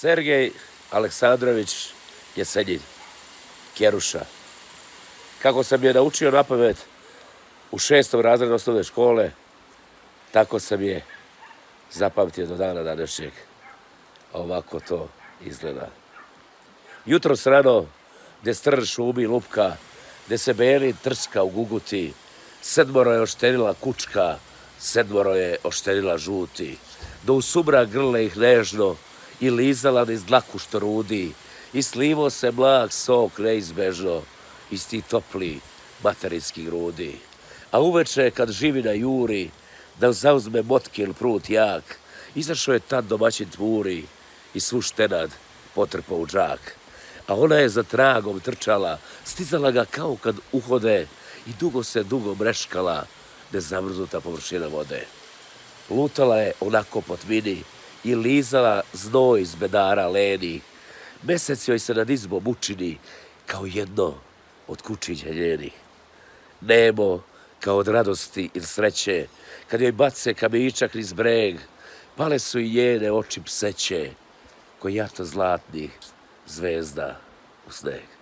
Sergej Aleksandrović Jesenjin, Kjeruša. Kako sam je naučio na pamet u šestom razredu osnovne škole, tako sam je zapamtio do dana današnjeg. Ovako to izgleda. Jutro rano, gdje strn šumi lupka, gdje se beli trska u guguti, sedmoro je oštenila kučka, sedmoro je oštenila žuti, do u subra grle ih nežno i lizala niz dlaku što rudi, i slivo se mlak sok neizbežno iz tih topli materinskih grudi. A uveče kad živi na juri, da zauzme motke ili prut jak, izašao je tad domaćin tvuri i svu štenad potrpao u džak. A ona je za tragom trčala, stizala ga kao kad uhode i dugo se dugo mreškala, nezamrznuta površina vode. Lutala je onako po tmini i lizala znoj iz bedara leni. Mesec joj se nad izbom učini kao jedno od kućića njenih. Nemo kao od radosti ili sreće, kad joj bace kamičak niz breg, pale su i njene oči pseće, koji jato zlatnih zvezda u sneg.